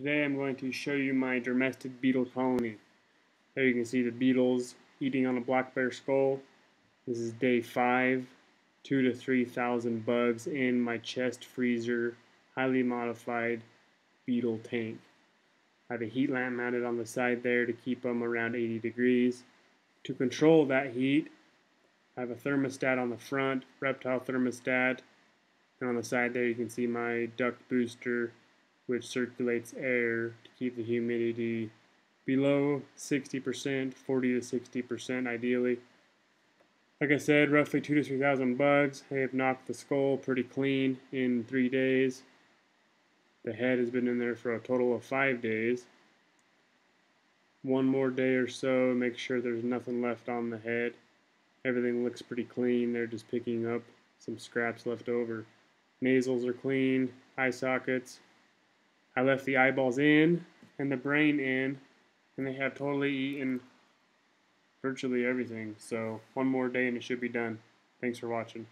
Today I'm going to show you my dermestid beetle colony. There you can see the beetles eating on a black bear skull. This is day 5, 2 to 3,000 bugs in my chest freezer, highly modified beetle tank. I have a heat lamp mounted on the side there to keep them around 80 degrees. To control that heat, I have a thermostat on the front, reptile thermostat, and on the side there you can see my duct booster which circulates air to keep the humidity below 60%, 40 to 60% ideally. Like I said, roughly 2 to 3,000 bugs. Have knocked the skull pretty clean in three days. The head has been in there for a total of five days. One more day or so, make sure there's nothing left on the head. Everything looks pretty clean. They're just picking up some scraps left over. Nasals are clean, eye sockets, I left the eyeballs in and the brain in, and they have totally eaten virtually everything. So one more day and it should be done. Thanks for watching.